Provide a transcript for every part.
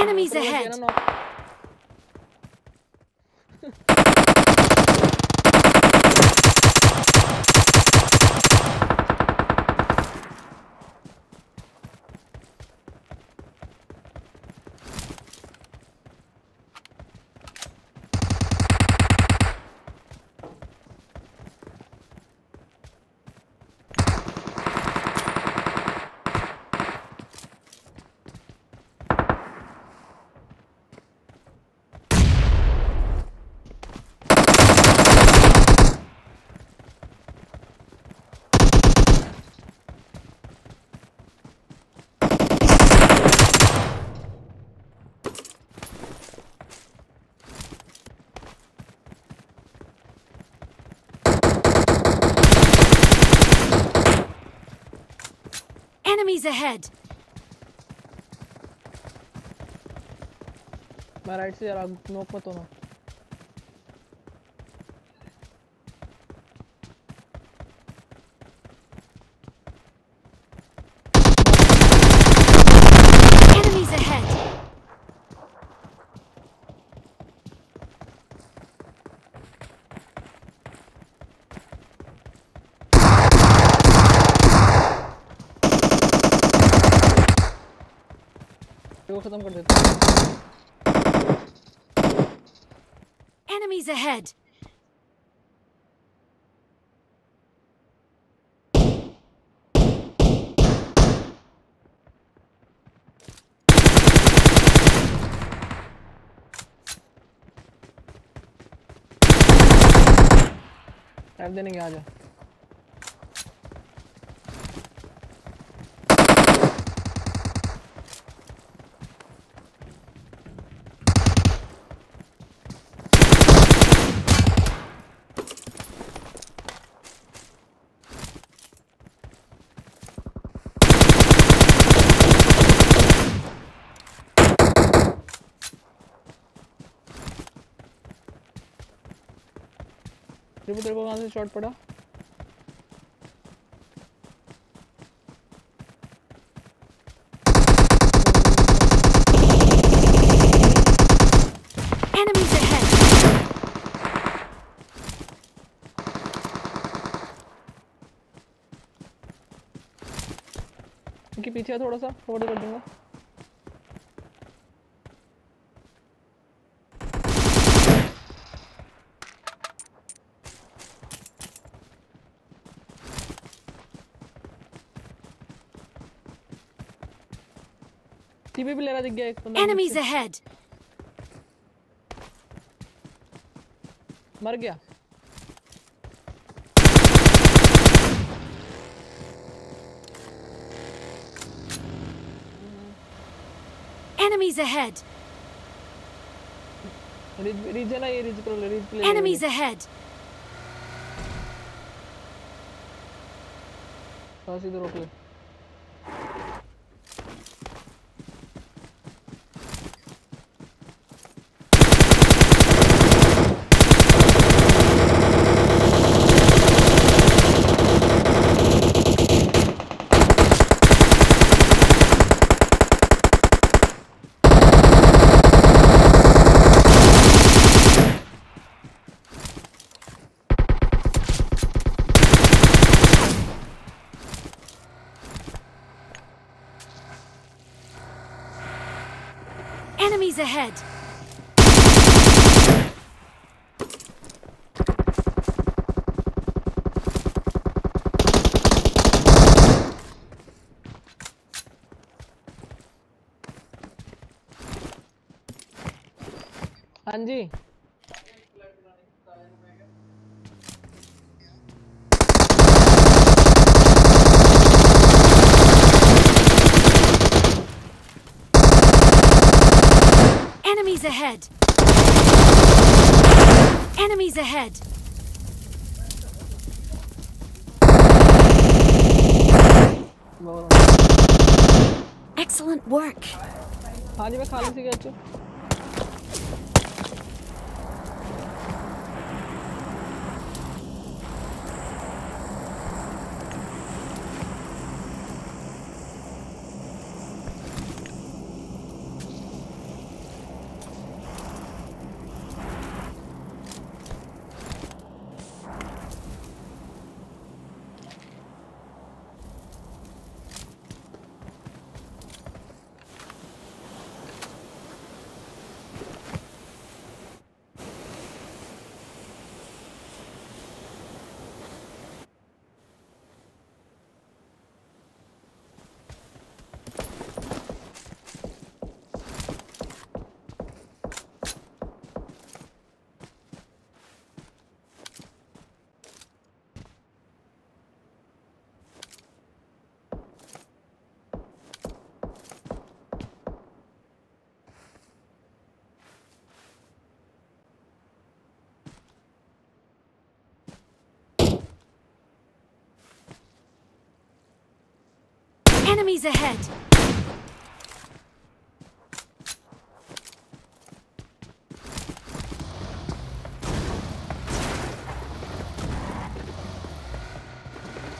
Enemies ahead! Enemies ahead! I'm खत्म कर देते हैं। Enemies ahead! टैप देने के आ जा तेरे को तेरे को कहाँ से शॉट पड़ा? इनके पीछे थोड़ा सा कवर कर दूँगा। टीवी भी लगा दिख गया एक बंदा एनिमीज अहेड मर गया Enemies ahead. Enemies ahead. रोक ले ahead! हाँ जी Enemies ahead! Enemies ahead! Excellent work. Enemies ahead!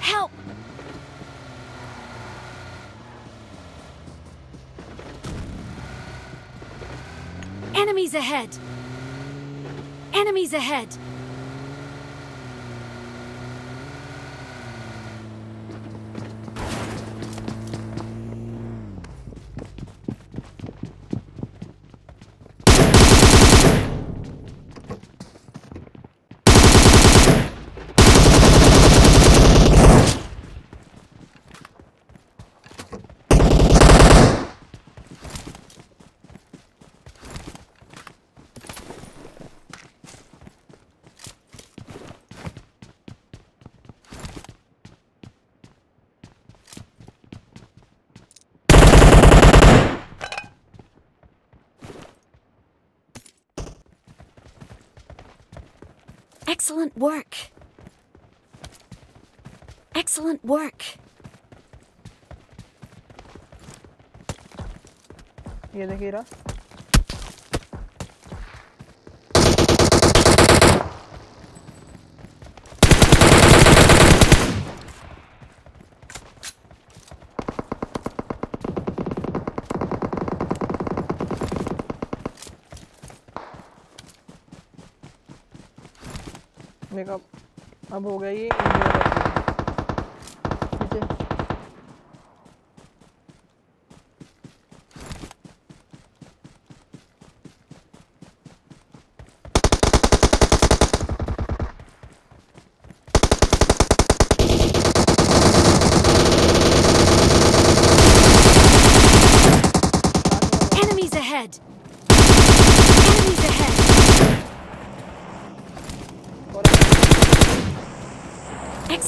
Help! Enemies ahead! Enemies ahead! Excellent work. Excellent work. ये देखिए रहा मेरा अब हो गया ये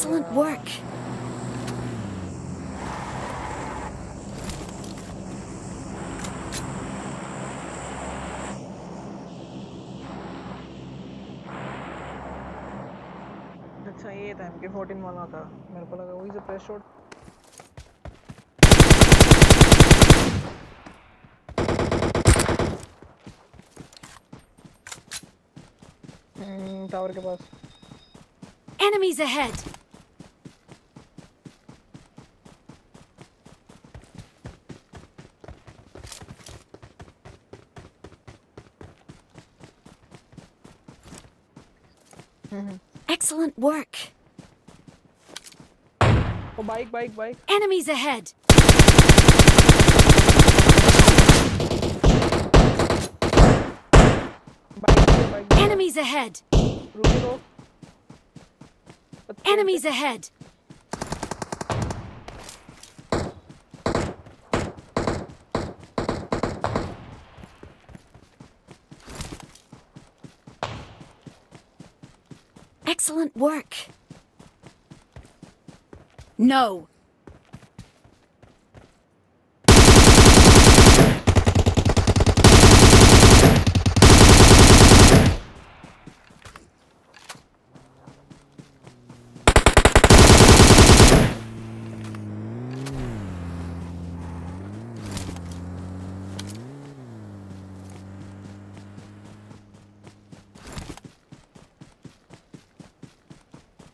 Excellent work. अच्छा ये था एमके 14 वाला था मेरे को लगा वही से प्रेस शॉट टावर के पास Enemies ahead! doesn't work. Oh, bike, bike, bike. Enemies ahead. Enemies ahead. Enemies ahead. Excellent work. No.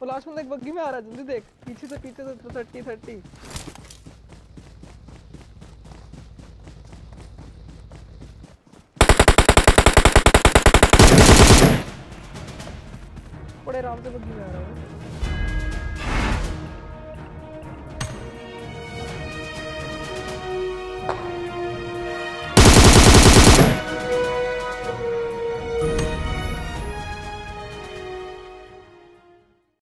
Last में एक बग्गी में आ रहा है, जल्दी देख। पीछे से पीछे से थर्टी थर्टी बड़े आराम से बग्गी में आ रहा है।